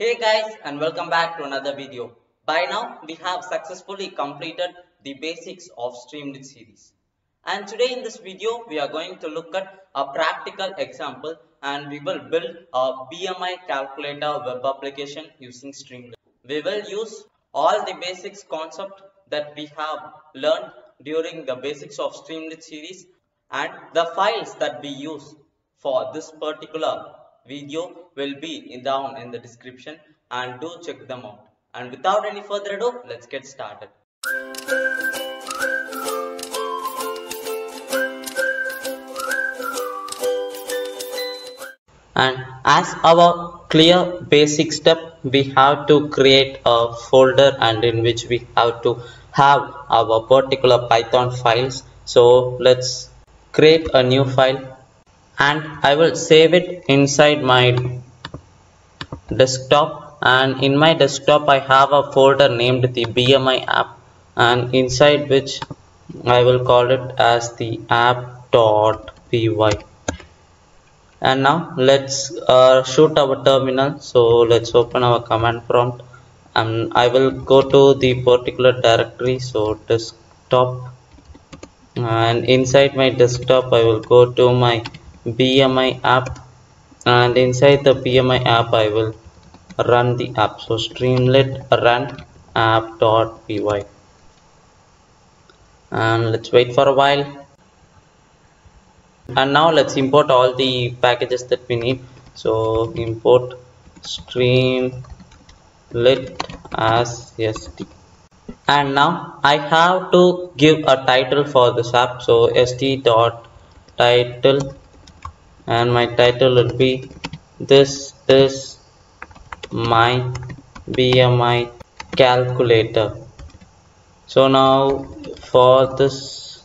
Hey guys and welcome back to another video. By now we have successfully completed the basics of Streamlit series. And today in this video we are going to look at a practical example and we will build a BMI calculator web application using Streamlit. We will use all the basics concept that we have learned during the basics of Streamlit series and the files that we use for this particular video will be down in the description and do check them out. And without any further ado let's get started. And as our clear basic step we have to create a folder and in which we have to have our particular python files. So let's create a new file and I will save it inside my desktop. And in my desktop I have a folder named the BMI app. And inside which I will call it as the app.py and now let's uh, shoot our terminal. So let's open our command prompt. And I will go to the particular directory. So desktop. And inside my desktop I will go to my BMI app and inside the BMI app I will run the app. So streamlit run app.py and let's wait for a while. And now let's import all the packages that we need. So import streamlit as st and now I have to give a title for this app. So st title and my title will be this is my BMI calculator. So now for this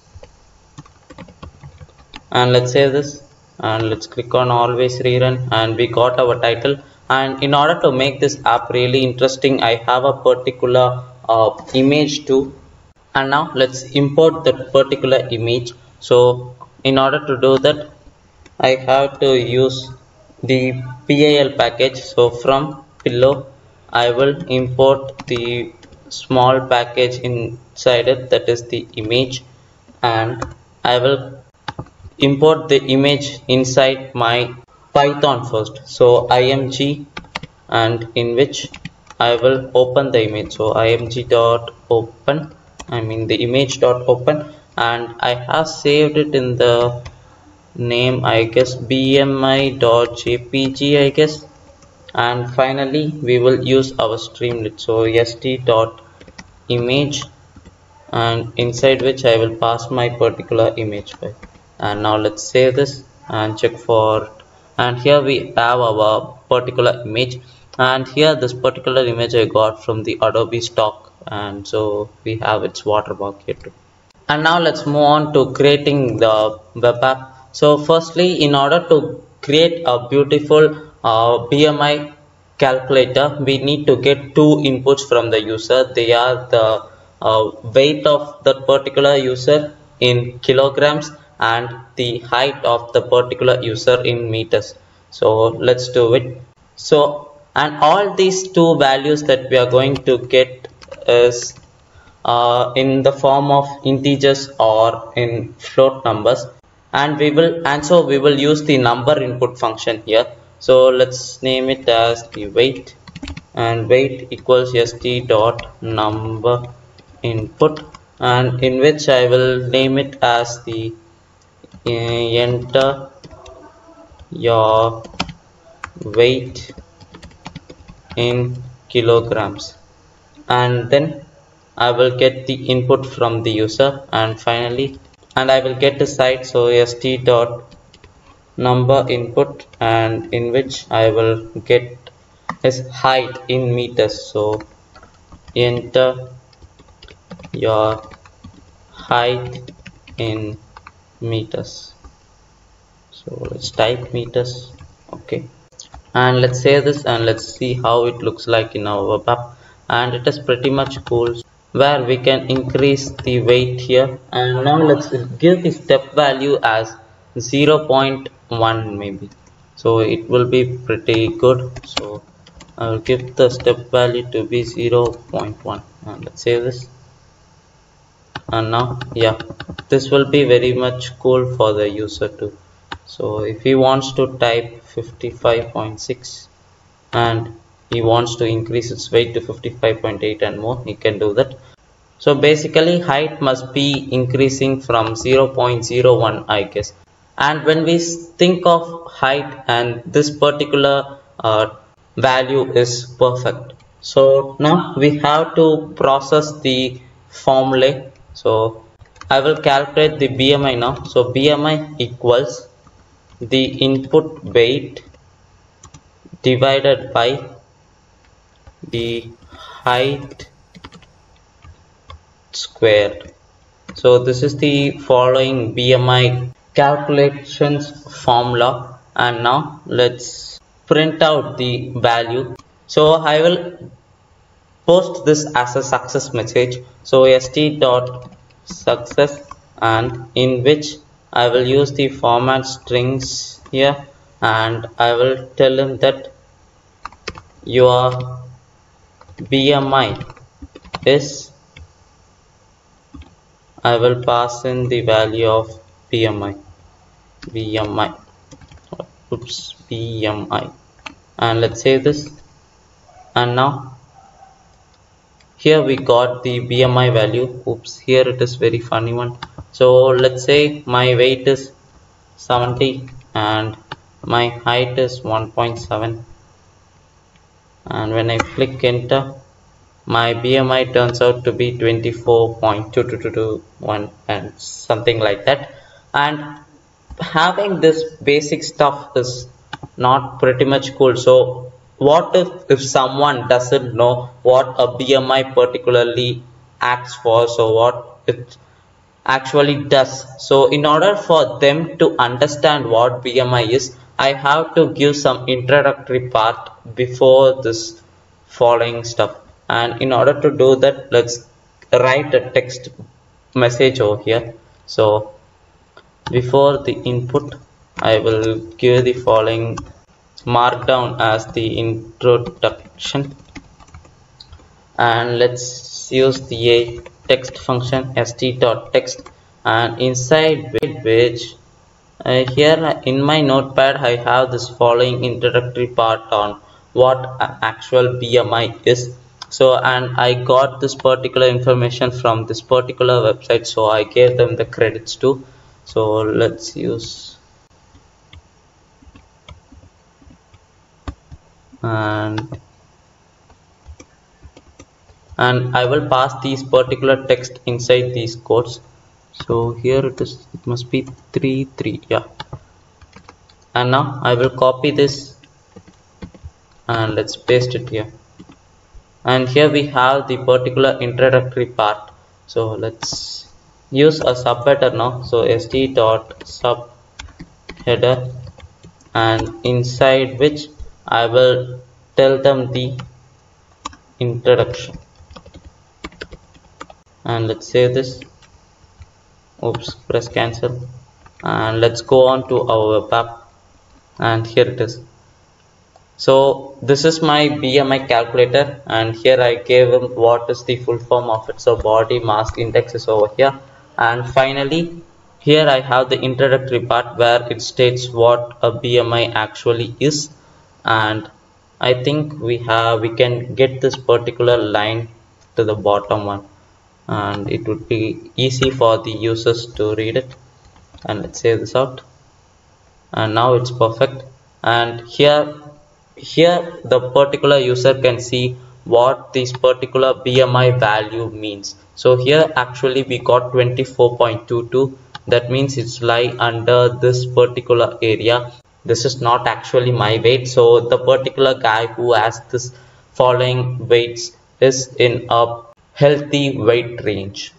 and let's say this and let's click on always rerun and we got our title. And in order to make this app really interesting I have a particular uh, image too and now let's import that particular image. So in order to do that I have to use the PIL package. So from below I will import the small package inside it that is the image and I will import the image inside my python first. So img and in which I will open the image. So img dot open I mean the image dot open and I have saved it in the name I guess bmi.jpg I guess. And finally we will use our streamlit. So st dot image. And inside which I will pass my particular image file. And now let's save this and check for and here we have our particular image. And here this particular image I got from the Adobe stock. And so we have its watermark here too. And now let's move on to creating the web app so firstly in order to create a beautiful uh, BMI calculator we need to get two inputs from the user. They are the uh, weight of that particular user in kilograms and the height of the particular user in meters. So let's do it. So and all these two values that we are going to get is uh, in the form of integers or in float numbers and we will and so we will use the number input function here. So let's name it as the weight. And weight equals st dot number input. And in which I will name it as the uh, enter your weight in kilograms. And then I will get the input from the user. And finally and I will get the site so st dot number input and in which I will get his height in meters. So enter your height in meters. So let's type meters. Okay. And let's save this and let's see how it looks like in our web app. And it is pretty much cool where we can increase the weight here. And now let's give the step value as 0.1 maybe. So it will be pretty good. So I will give the step value to be 0.1 and let's save this. And now yeah this will be very much cool for the user too. So if he wants to type 55.6 and he wants to increase its weight to 55.8 and more. He can do that. So basically height must be increasing from 0.01 I guess. And when we think of height and this particular uh, value is perfect. So now we have to process the formula so I will calculate the BMI now. So BMI equals the input weight divided by the height squared so this is the following BMI calculations formula. And now let's print out the value. So I will post this as a success message. So st dot success and in which I will use the format strings here. And I will tell him that BMI is I. Will pass in the value of BMI BMI oops BMI and let's save this. And now here we got the BMI value. Oops here it is very funny one. So let's say my weight is 70 and my height is 1.7 and when I click enter my BMI turns out to be 24.2221 and something like that. And having this basic stuff is not pretty much cool. So what if if someone doesn't know what a BMI particularly acts for? So what it actually does? So in order for them to understand what BMI is I have to give some introductory part before this following stuff. And in order to do that let's write a text message over here. So before the input I will give the following markdown as the introduction. And let's use the text function st.text and inside which uh, here in my notepad I have this following introductory part on what actual BMI is. So and I got this particular information from this particular website so I gave them the credits too. So let's use and and I will pass these particular text inside these codes so here it is. It must be 3 3 yeah. And now I will copy this. And let's paste it here. And here we have the particular introductory part. So let's use a subheader now. So st dot sub header. And inside which I will tell them the introduction. And let's save this oops press cancel and let's go on to our web app and here it is. So this is my BMI calculator. And here I gave what is the full form of it. So body mass index is over here. And finally here I have the introductory part where it states what a BMI actually is. And I think we have we can get this particular line to the bottom one and it would be easy for the users to read it. And let's save this out. And now it's perfect. And here here the particular user can see what this particular BMI value means. So here actually we got 24.22 that means it's lie under this particular area. This is not actually my weight. So the particular guy who has this following weights is in a healthy weight range.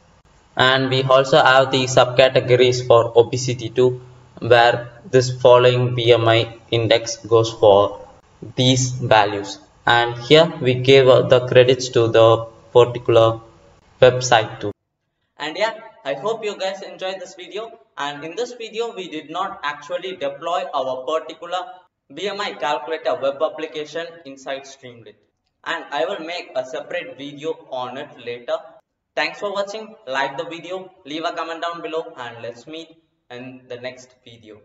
And we also have the subcategories for obesity too where this following BMI index goes for these values. And here we gave uh, the credits to the particular website too. And yeah I hope you guys enjoyed this video. And in this video we did not actually deploy our particular BMI calculator web application inside Streamlit and I will make a separate video on it later. Thanks for watching, like the video, leave a comment down below and let's meet in the next video.